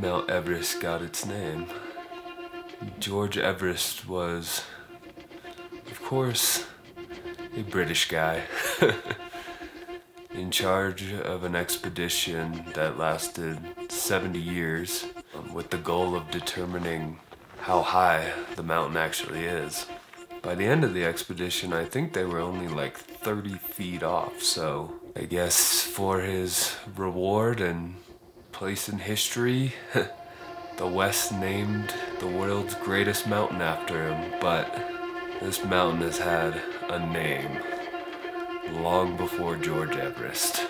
Mount Everest got its name. George Everest was, of course, a British guy in charge of an expedition that lasted 70 years um, with the goal of determining how high the mountain actually is. By the end of the expedition, I think they were only like 30 feet off, so I guess for his reward and place in history, the West named the world's greatest mountain after him, but this mountain has had a name long before George Everest.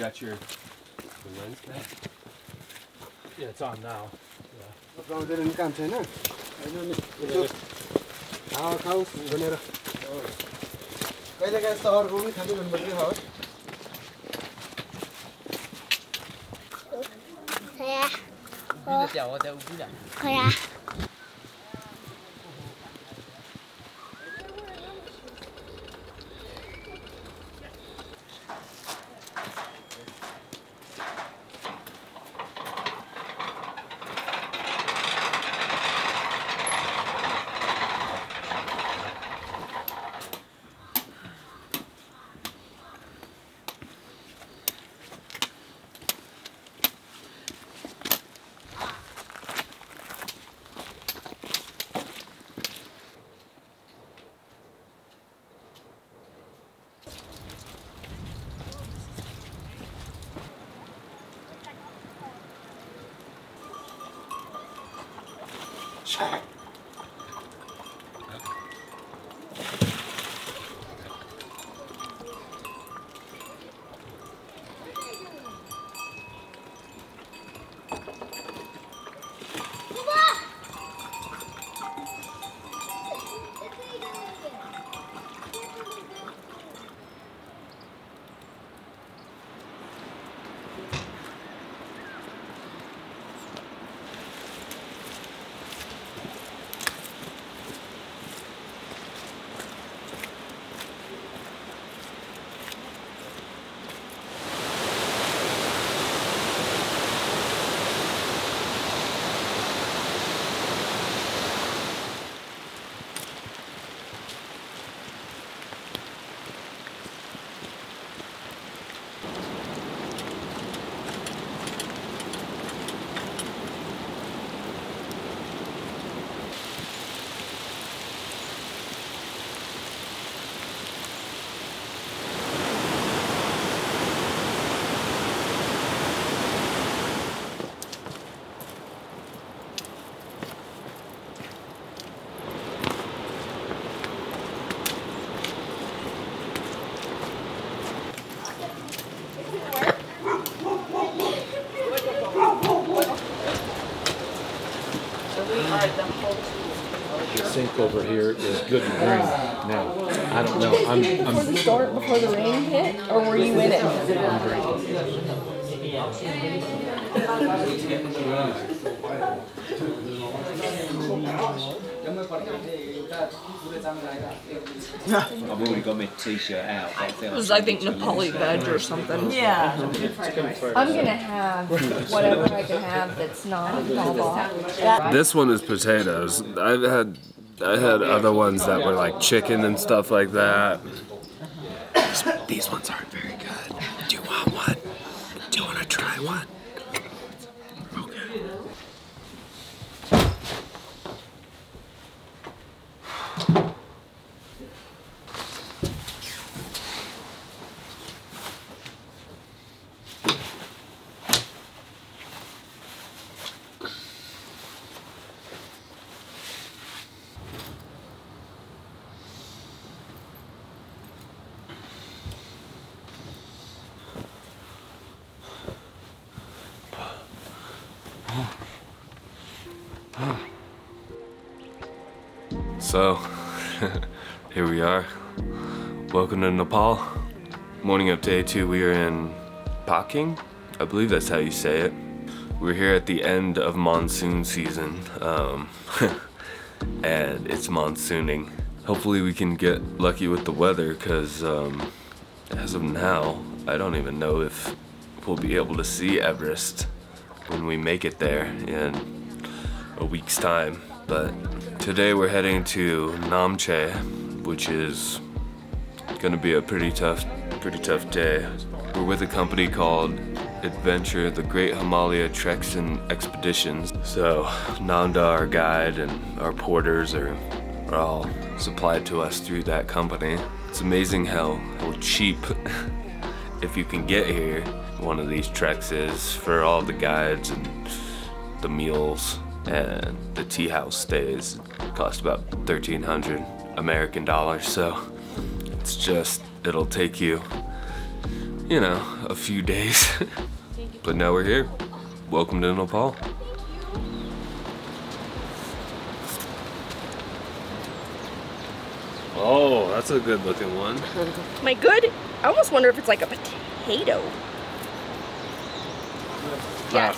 got your lens back? Yeah, it's on now. Vamos ver no canto, né? खाऊ खाऊ भनेर कहिले काहीँ सहरको पनि खाँदै भन्नुपर्ने हो The here is good and green now. I don't know. I'm, I'm the storm, before the rain hit, or were you in it? I'm I've already got my t-shirt out. but I think It was, I think, Nepali veg or something. Yeah. I'm gonna have whatever I can have that's not blah This one is potatoes. I've had I had other ones that were like chicken and stuff like that. These ones aren't very good. Do you want one? Do you want to try one? So, here we are. Welcome to Nepal. Morning of day two, we are in Paking. I believe that's how you say it. We're here at the end of monsoon season, um, and it's monsooning. Hopefully, we can get lucky with the weather because, um, as of now, I don't even know if we'll be able to see Everest when we make it there in a week's time. But today we're heading to Namche, which is gonna be a pretty tough, pretty tough day. We're with a company called Adventure, the Great Himalaya Treks and Expeditions. So Nanda, our guide, and our porters are, are all supplied to us through that company. It's amazing how, how cheap, if you can get here, one of these treks is for all the guides and the meals and the tea house stays cost about 1300 American dollars so it's just it'll take you you know a few days but now we're here welcome to Nepal Oh, that's a good looking one. My good. I almost wonder if it's like a potato. Yes.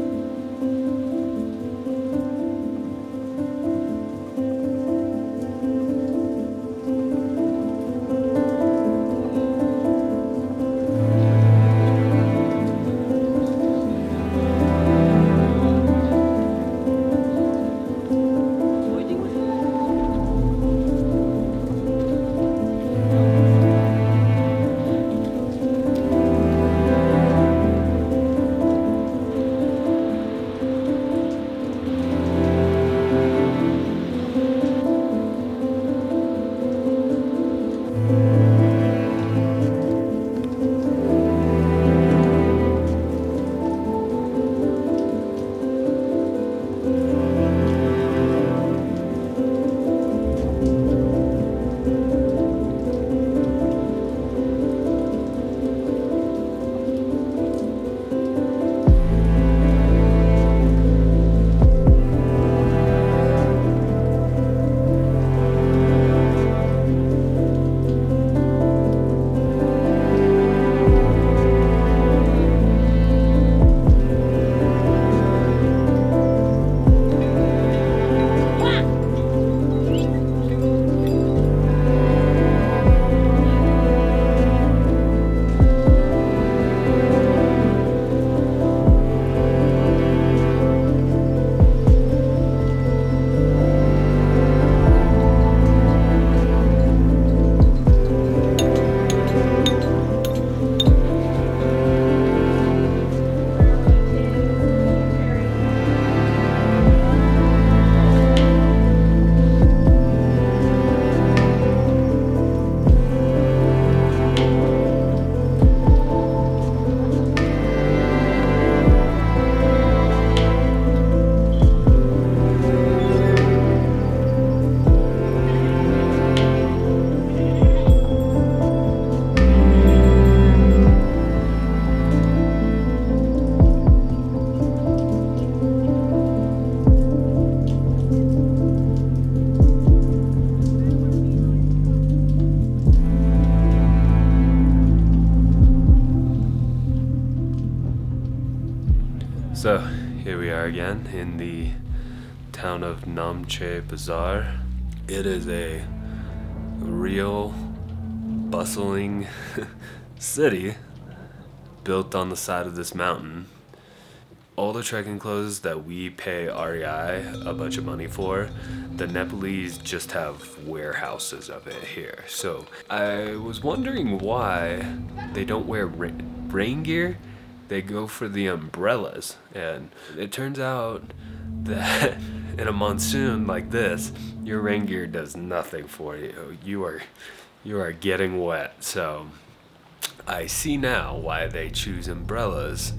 of Namche Bazaar. It is a real bustling city built on the side of this mountain. All the trekking clothes that we pay REI a bunch of money for, the Nepalese just have warehouses of it here. So I was wondering why they don't wear ra- rain gear they go for the umbrellas. And it turns out that in a monsoon like this, your rain gear does nothing for you. You are you are getting wet. So I see now why they choose umbrellas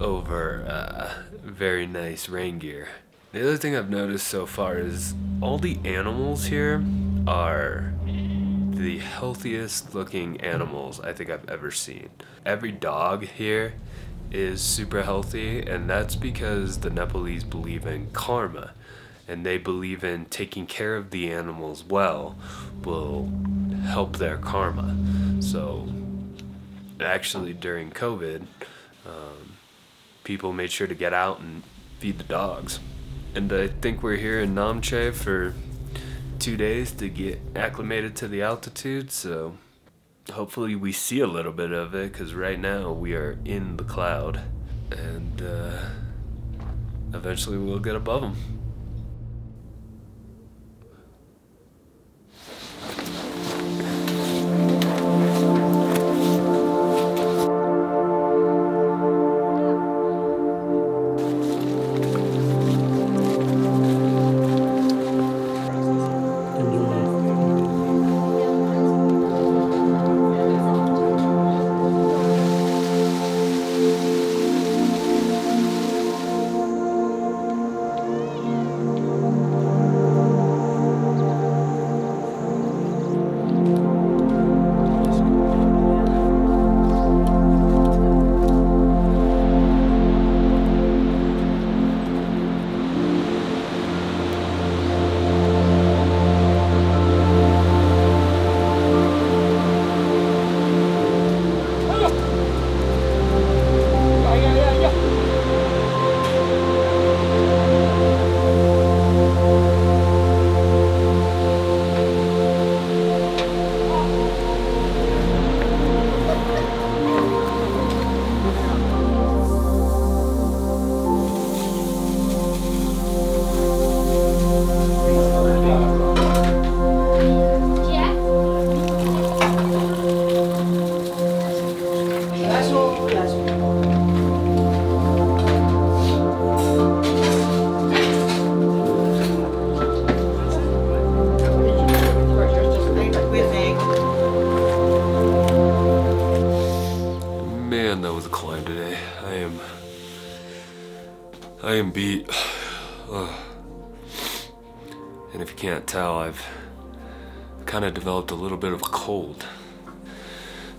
over uh, very nice rain gear. The other thing I've noticed so far is all the animals here are the healthiest looking animals I think I've ever seen. Every dog here is super healthy, and that's because the Nepalese believe in karma and they believe in taking care of the animals well will help their karma. So, actually, during COVID, um, people made sure to get out and feed the dogs. And I think we're here in Namche for two days to get acclimated to the altitude, so hopefully we see a little bit of it because right now we are in the cloud and uh, eventually we'll get above them.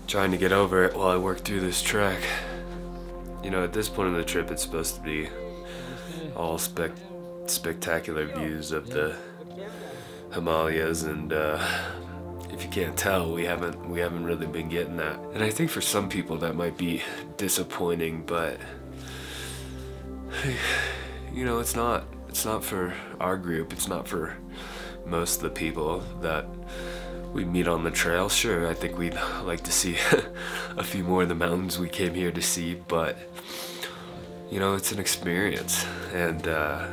Trying to get over it while I work through this trek. You know, at this point in the trip, it's supposed to be all spec spectacular views of the Himalayas, and uh, if you can't tell, we haven't we haven't really been getting that. And I think for some people that might be disappointing, but you know, it's not. It's not for our group. It's not for most of the people that we meet on the trail. Sure, I think we'd like to see a few more of the mountains we came here to see, but you know, it's an experience. And uh,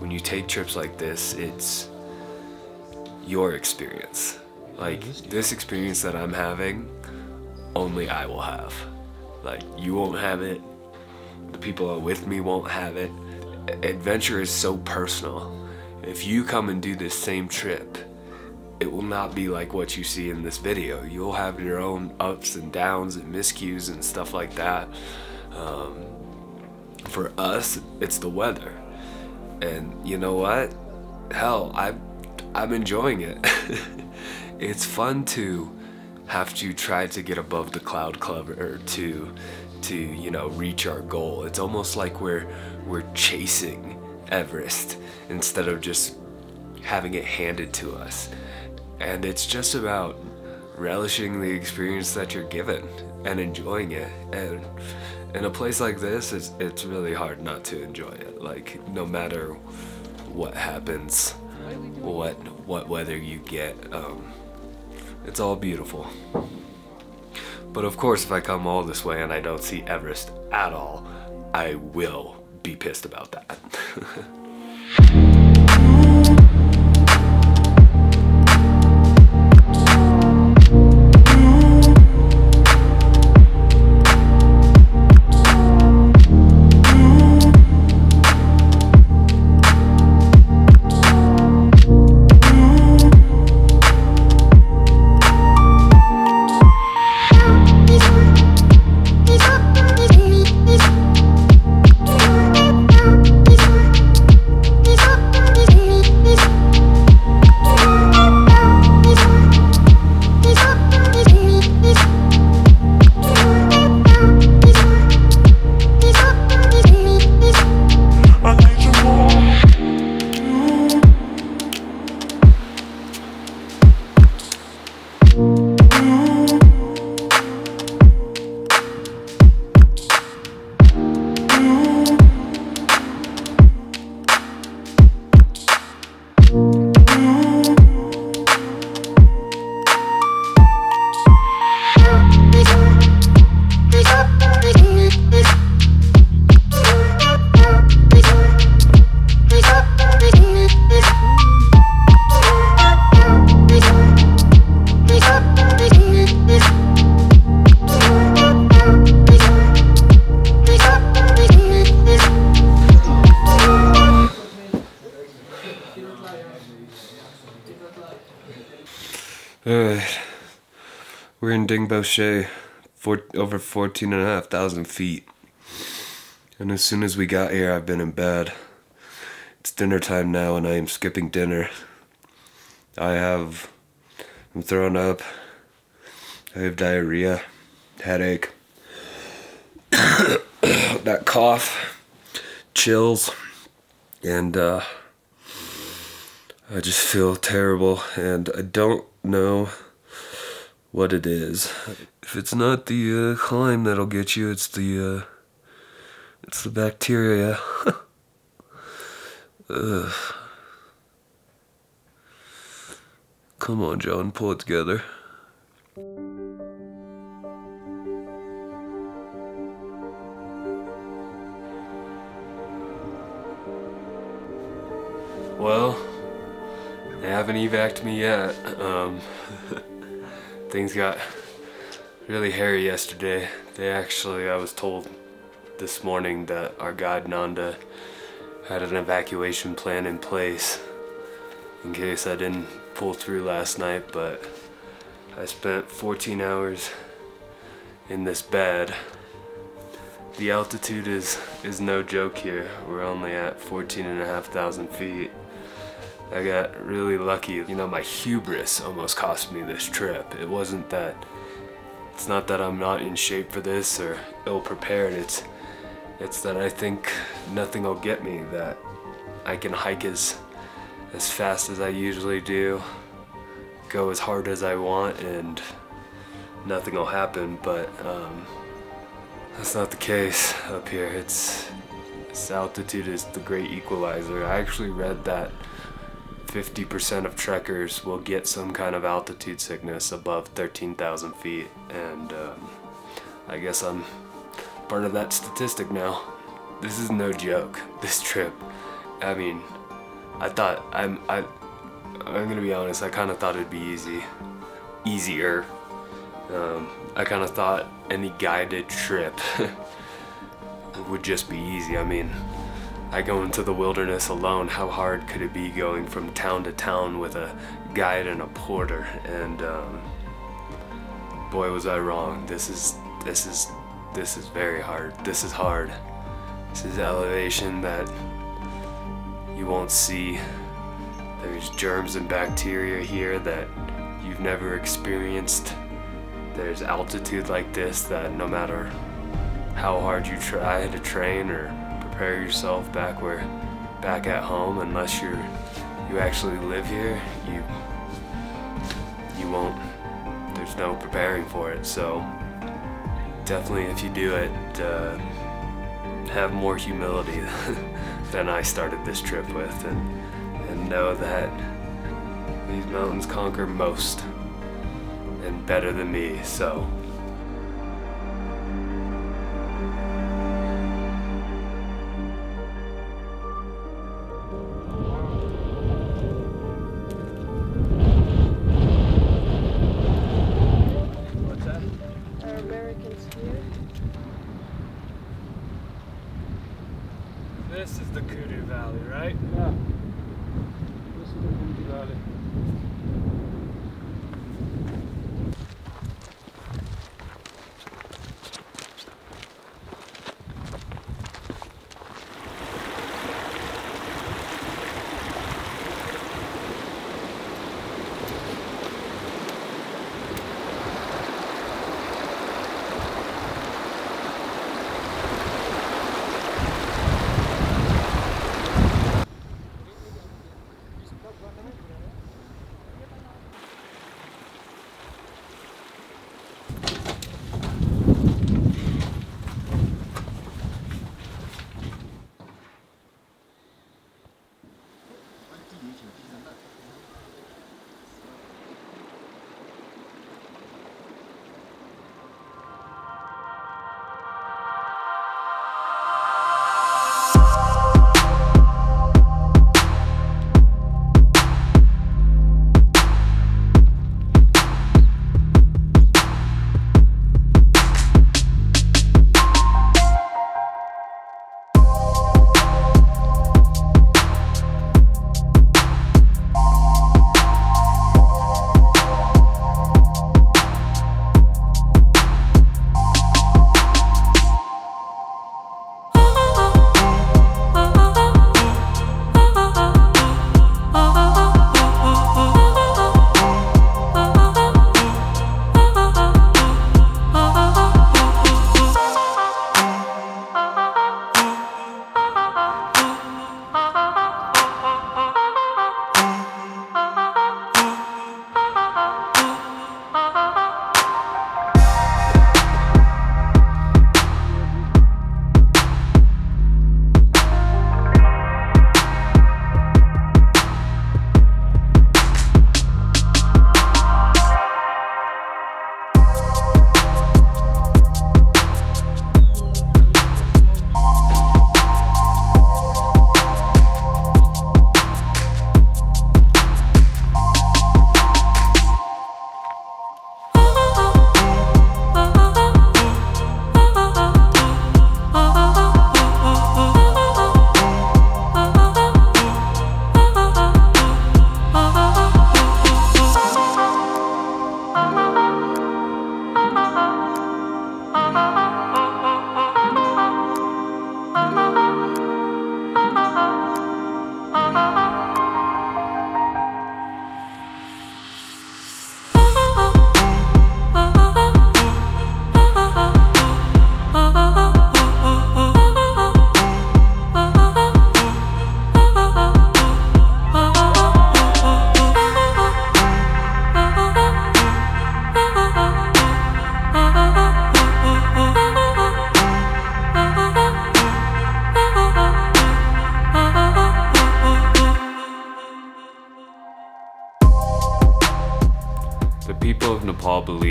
when you take trips like this, it's your experience. Like this experience that I'm having, only I will have. Like you won't have it. The people with me won't have it. Adventure is so personal. If you come and do this same trip, it will not be like what you see in this video. You'll have your own ups and downs and miscues and stuff like that. Um, for us, it's the weather. And you know what? Hell, I, I'm enjoying it. it's fun to have to try to get above the cloud cover to, to you know, reach our goal. It's almost like we're we're chasing Everest instead of just having it handed to us. And it's just about relishing the experience that you're given and enjoying it. And in a place like this, it's, it's really hard not to enjoy it. Like, no matter what happens, what, what weather you get, um, it's all beautiful. But of course, if I come all this way and I don't see Everest at all, I will be pissed about that. In Dingboche, four, over 14 and a half thousand feet. And as soon as we got here, I've been in bed. It's dinner time now, and I am skipping dinner. I have. I'm throwing up. I have diarrhea, headache, that cough, chills, and uh, I just feel terrible, and I don't know what it is. If it's not the uh, climb that'll get you, it's the uh, it's the bacteria. Ugh. Come on, Jon, pull it together. Well, they haven't evac'd me yet. Um, things got really hairy yesterday. They actually, I was told this morning that our guide Nanda had an evacuation plan in place in case I didn't pull through last night, but I spent 14 hours in this bed The altitude is, is no joke here. We're only at 14 and a half thousand feet. I got really lucky. You know, my hubris almost cost me this trip. It wasn't that, it's not that I'm not in shape for this or ill prepared. It's, it's that I think nothing will get me, that I can hike as, as fast as I usually do, go as hard as I want, and nothing will happen, but um, that's not the case up here. It's this altitude is the great equalizer. I actually read that 50% of trekkers will get some kind of altitude sickness above 13,000 feet, and um, I guess I'm part of that statistic now. This is no joke. This trip, I mean, I thought I'm I I'm gonna be honest. I kind of thought it'd be easy, easier. Um, I kind of thought any guided trip would just be easy. I mean, I go into the wilderness alone. How hard could it be going from town to town with a guide and a porter? And um, boy, was I wrong. This is this is this is very hard. This is hard. This is elevation that you won't see. There's germs and bacteria here that you've never experienced. There's altitude like this that no matter how hard you try to train or prepare yourself back where back at home unless you're you actually live here you you won't there's no preparing for it. So definitely if you do it uh, have more humility than I started this trip with and and know that these mountains conquer most and better than me. So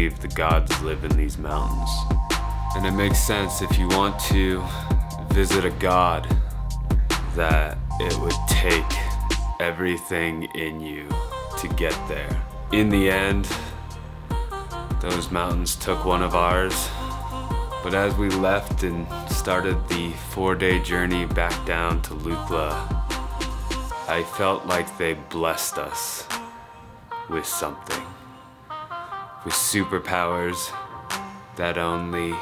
believe the gods live in these mountains. And it makes sense if you want to visit a god that it would take everything in you to get there. In the end, those mountains took one of ours. But as we left and started the four day journey back down to Lukla, I felt like they blessed us with something. With superpowers that only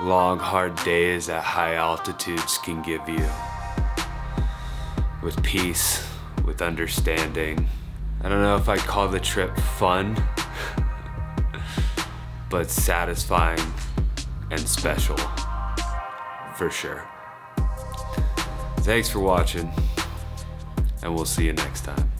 long, hard days at high altitudes can give you. With peace, with understanding. I don't know if I'd call the trip fun, but satisfying and special, for sure. Thanks for watching, and we'll see you next time.